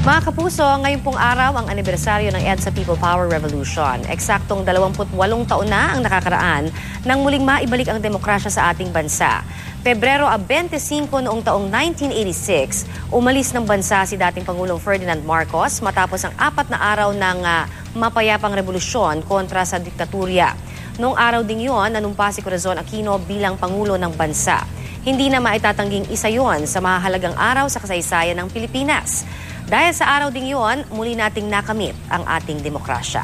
Mga kapuso, ngayon pong araw ang anibersaryo ng EDSA People Power Revolution. Eksaktong 28 taon na ang nakakaraan nang muling maibalik ang demokrasya sa ating bansa. Pebrero 25 noong taong 1986, umalis ng bansa si dating Pangulong Ferdinand Marcos matapos ang apat na araw ng uh, mapayapang revolusyon kontra sa diktaturya. Noong araw ding yon, nanumpa si Corazon Aquino bilang Pangulo ng bansa. Hindi na maitatangging isa yon sa mahalagang araw sa kasaysayan ng Pilipinas. Dahil sa araw ding yon, muli nating nakamit ang ating demokrasya.